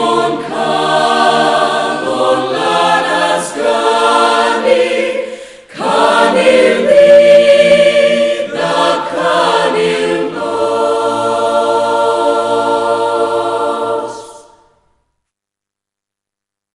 on come.